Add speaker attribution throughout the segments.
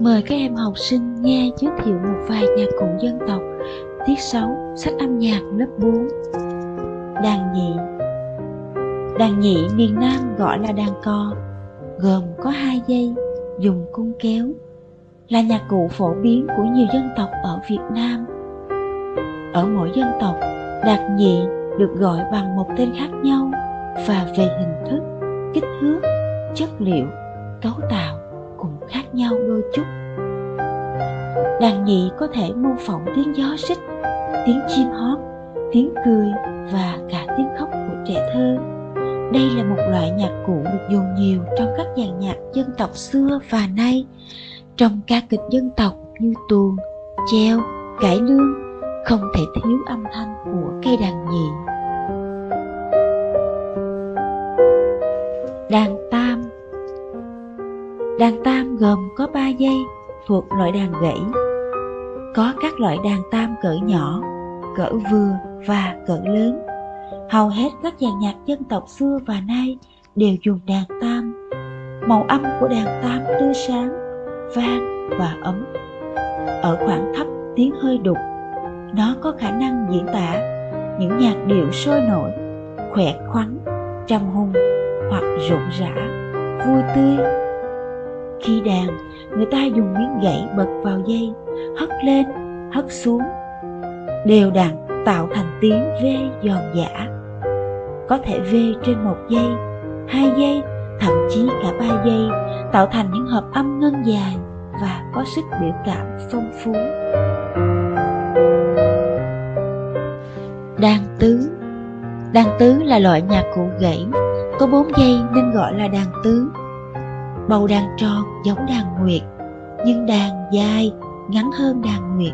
Speaker 1: Mời các em học sinh nghe giới thiệu một vài nhạc cụ dân tộc Tiết 6 sách âm nhạc lớp 4 Đàn nhị. Đàn nhị miền Nam gọi là đàn co Gồm có hai dây dùng cung kéo Là nhạc cụ phổ biến của nhiều dân tộc ở Việt Nam. Ở mỗi dân tộc, đàn nhị được gọi bằng một tên khác nhau Và về hình thức, kích thước, chất liệu, cấu tạo khác nhau đôi chút. Đàn nhị có thể mô phỏng tiếng gió xích, tiếng chim hót, tiếng cười và cả tiếng khóc của trẻ thơ. Đây là một loại nhạc cụ được dùng nhiều trong các dàn nhạc dân tộc xưa và nay. Trong ca kịch dân tộc như tuồng treo cải lương, không thể thiếu âm thanh của cây đàn nhị. Đàn Đàn tam gồm có 3 dây thuộc loại đàn gãy. Có các loại đàn tam cỡ nhỏ, cỡ vừa và cỡ lớn. Hầu hết các dàn nhạc dân tộc xưa và nay đều dùng đàn tam. Màu âm của đàn tam tươi sáng, vang và ấm. Ở khoảng thấp tiếng hơi đục, nó có khả năng diễn tả những nhạc điệu sôi nổi, khỏe khoắn, trầm hùng hoặc rộn rã, vui tươi khi đàn, người ta dùng miếng gậy bật vào dây, hất lên, hất xuống. Đều đặn tạo thành tiếng vê giòn giả. Có thể vê trên một giây, hai giây, thậm chí cả ba giây, tạo thành những hợp âm ngân dài và có sức biểu cảm phong phú. Đàn tứ Đàn tứ là loại nhạc cụ gãy, có bốn giây nên gọi là đàn tứ bầu đàn tròn giống đàn nguyệt, nhưng đàn dài ngắn hơn đàn nguyệt.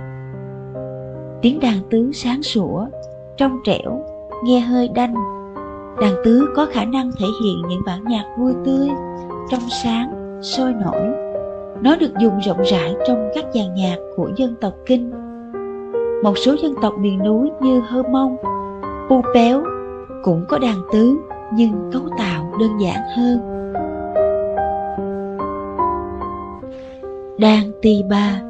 Speaker 1: Tiếng đàn tứ sáng sủa, trong trẻo, nghe hơi đanh. Đàn tứ có khả năng thể hiện những bản nhạc vui tươi, trong sáng, sôi nổi. Nó được dùng rộng rãi trong các dàn nhạc của dân tộc kinh. Một số dân tộc miền núi như hơ mông, pu péo cũng có đàn tứ, nhưng cấu tạo đơn giản hơn. Đàn tỳ bà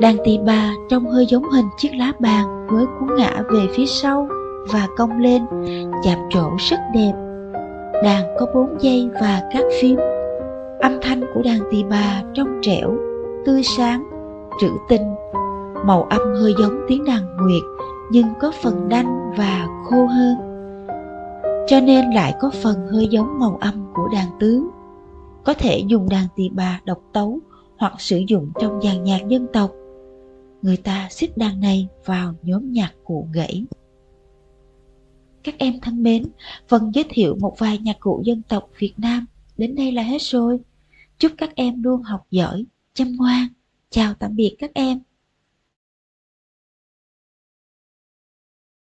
Speaker 1: Đàn tỳ bà trông hơi giống hình chiếc lá bàn với cú ngã về phía sau và cong lên, chạm trổ rất đẹp. Đàn có bốn dây và các phím. Âm thanh của đàn tỳ bà trong trẻo, tươi sáng, trữ tình. Màu âm hơi giống tiếng đàn nguyệt nhưng có phần đanh và khô hơn. Cho nên lại có phần hơi giống màu âm của đàn tứ. Có thể dùng đàn tỳ bà độc tấu hoặc sử dụng trong dàn nhạc dân tộc. Người ta xếp đàn này vào nhóm nhạc cụ gãy. Các em thân mến, phần giới thiệu một vài nhạc cụ dân tộc Việt Nam đến đây là hết rồi. Chúc các em luôn học giỏi, chăm ngoan. Chào tạm biệt các em.